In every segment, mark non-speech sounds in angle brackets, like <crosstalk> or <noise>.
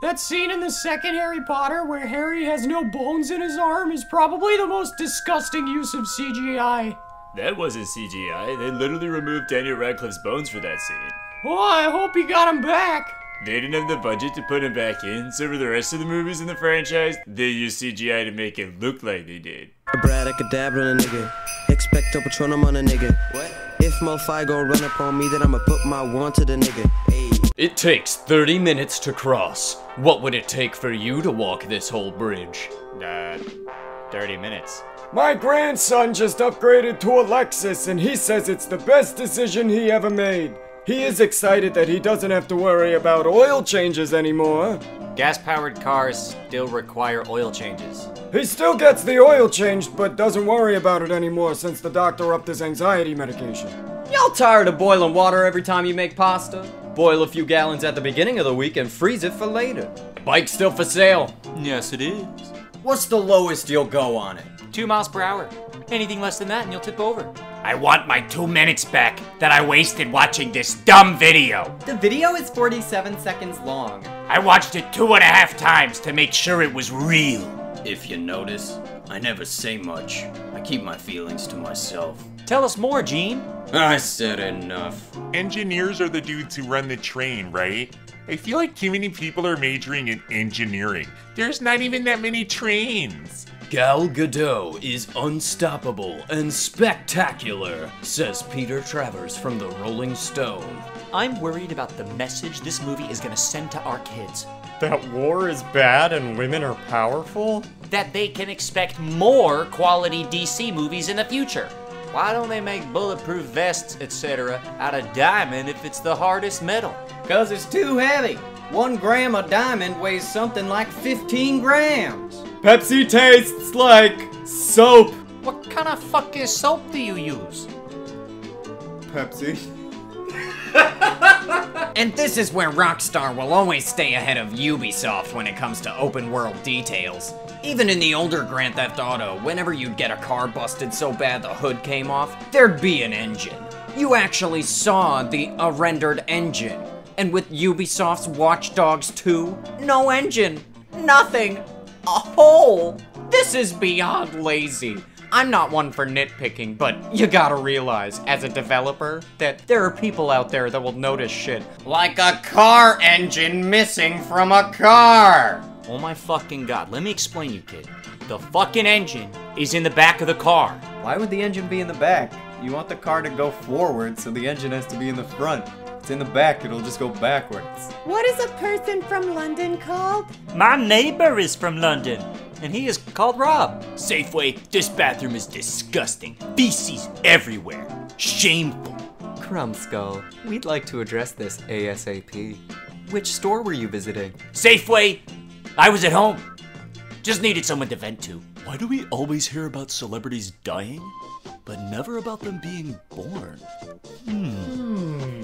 That scene in the second Harry Potter where Harry has no bones in his arm is probably the most disgusting use of CGI. That wasn't CGI. They literally removed Daniel Radcliffe's bones for that scene. Oh, I hope he got him back. They didn't have the budget to put him back in, so for the rest of the movies in the franchise, they used CGI to make it look like they did. Abracadabra, nigga. Expecto Patronum on a nigga. What? If Malfoy gon' run up on me, then I'ma put my one to the nigga. Hey. It takes 30 minutes to cross. What would it take for you to walk this whole bridge? Uh, 30 minutes. My grandson just upgraded to a Lexus and he says it's the best decision he ever made. He is excited that he doesn't have to worry about oil changes anymore. Gas powered cars still require oil changes. He still gets the oil changed, but doesn't worry about it anymore since the doctor upped his anxiety medication. Y'all tired of boiling water every time you make pasta? Boil a few gallons at the beginning of the week and freeze it for later. Bike still for sale. Yes, it is. What's the lowest you'll go on it? Two miles per hour. Anything less than that and you'll tip over. I want my two minutes back that I wasted watching this dumb video. The video is 47 seconds long. I watched it two and a half times to make sure it was real. If you notice, I never say much. I keep my feelings to myself. Tell us more, Gene. I said enough. Engineers are the dudes who run the train, right? I feel like too many people are majoring in engineering. There's not even that many trains. Gal Gadot is unstoppable and spectacular, says Peter Travers from the Rolling Stone. I'm worried about the message this movie is gonna send to our kids. That war is bad and women are powerful? That they can expect more quality DC movies in the future. Why don't they make bulletproof vests, etc., out of diamond if it's the hardest metal? Cause it's too heavy. One gram of diamond weighs something like 15 grams. Pepsi tastes like soap. What kind of fucking soap do you use? Pepsi. <laughs> And this is where Rockstar will always stay ahead of Ubisoft when it comes to open world details. Even in the older Grand Theft Auto, whenever you'd get a car busted so bad the hood came off, there'd be an engine. You actually saw the uh, rendered engine. And with Ubisoft's Watch Dogs 2, no engine, nothing, a hole. This is beyond lazy. I'm not one for nitpicking, but you gotta realize, as a developer, that there are people out there that will notice shit like a car engine missing from a car. Oh my fucking god, let me explain you, kid. The fucking engine is in the back of the car. Why would the engine be in the back? You want the car to go forward, so the engine has to be in the front. It's in the back, it'll just go backwards. What is a person from London called? My neighbor is from London. And he is called Rob. Safeway, this bathroom is disgusting. Feces everywhere. Shameful. Crumbskull, we'd like to address this ASAP. Which store were you visiting? Safeway, I was at home. Just needed someone to vent to. Why do we always hear about celebrities dying, but never about them being born? Hmm. Hmm.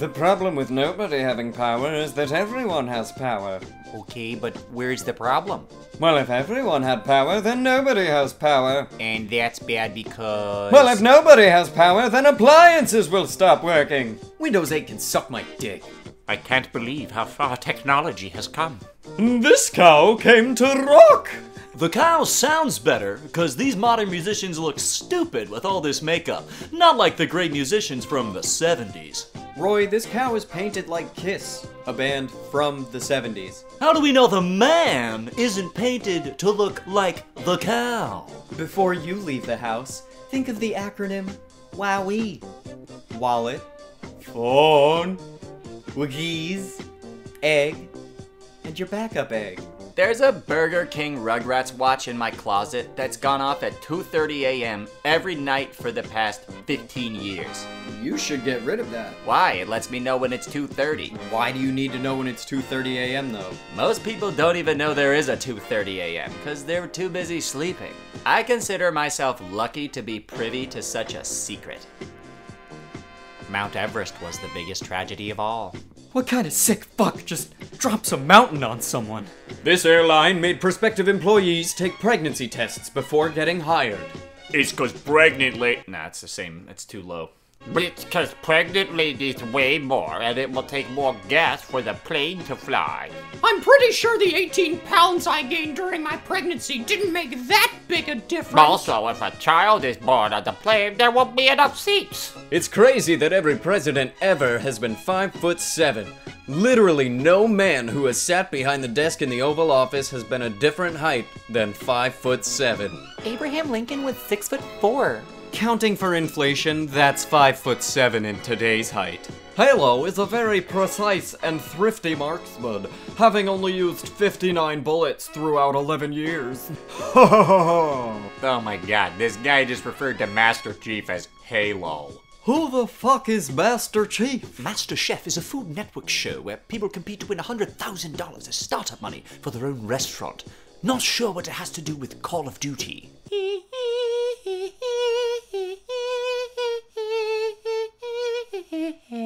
The problem with nobody having power is that everyone has power. Okay, but where's the problem? Well, if everyone had power, then nobody has power. And that's bad because. Well, if nobody has power, then appliances will stop working. Windows 8 can suck my dick. I can't believe how far technology has come. This cow came to rock. The cow sounds better because these modern musicians look stupid with all this makeup, not like the great musicians from the 70s. Roy, this cow is painted like Kiss, a band from the 70s. How do we know the man isn't painted to look like the cow? Before you leave the house, think of the acronym WOWE. Wallet, phone, Wiggies, egg, and your backup egg. There's a Burger King Rugrats watch in my closet that's gone off at 2:30 a.m. every night for the past 15 years. You should get rid of that. Why? It lets me know when it's 2:30. Why do you need to know when it's 2:30 a.m. though? Most people don't even know there is a 2:30 a.m. because they're too busy sleeping. I consider myself lucky to be privy to such a secret. Mount Everest was the biggest tragedy of all. What kind of sick fuck just drops a mountain on someone? This airline made prospective employees take pregnancy tests before getting hired. It's cause pregnant late. Nah, it's the same. It's too low. It's because pregnant ladies weigh more and it will take more gas for the plane to fly. I'm pretty sure the 18 pounds I gained during my pregnancy didn't make that big a difference. Also, if a child is born on the plane, there won't be enough seats. It's crazy that every president ever has been 5 foot 7. Literally no man who has sat behind the desk in the Oval Office has been a different height than 5 foot 7. Abraham Lincoln was 6 foot 4. Counting for inflation, that's 5 foot 7 in today's height. Halo is a very precise and thrifty marksman, having only used 59 bullets throughout 11 years. <laughs> oh my god, this guy just referred to Master Chief as Halo. Who the fuck is Master Chief? Master Chef is a Food Network show where people compete to win $100,000 as startup money for their own restaurant. Not sure what it has to do with Call of Duty. <laughs>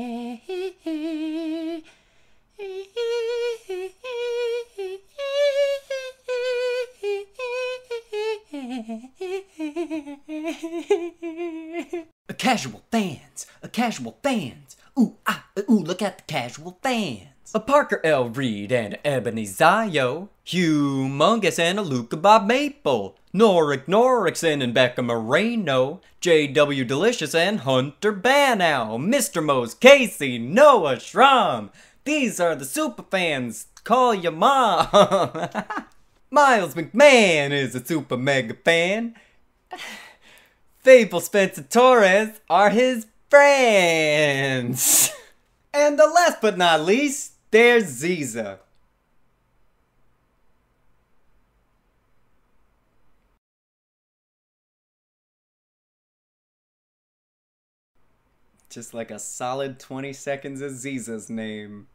casual fans, a casual fans. Ooh, ah, ooh, look at the casual fans. A Parker L. Reed and Ebony Zayo, Humongous and a Luca Bob Maple, Norick Norrickson and Becca Moreno, J.W. Delicious and Hunter Banow, Mr. Mose Casey, Noah Schramm. These are the super fans. Call your mom. <laughs> Miles McMahon is a super mega fan. Fable Spencer Torres are his friends. <laughs> and the last but not least, there's Ziza. Just like a solid 20 seconds of Ziza's name.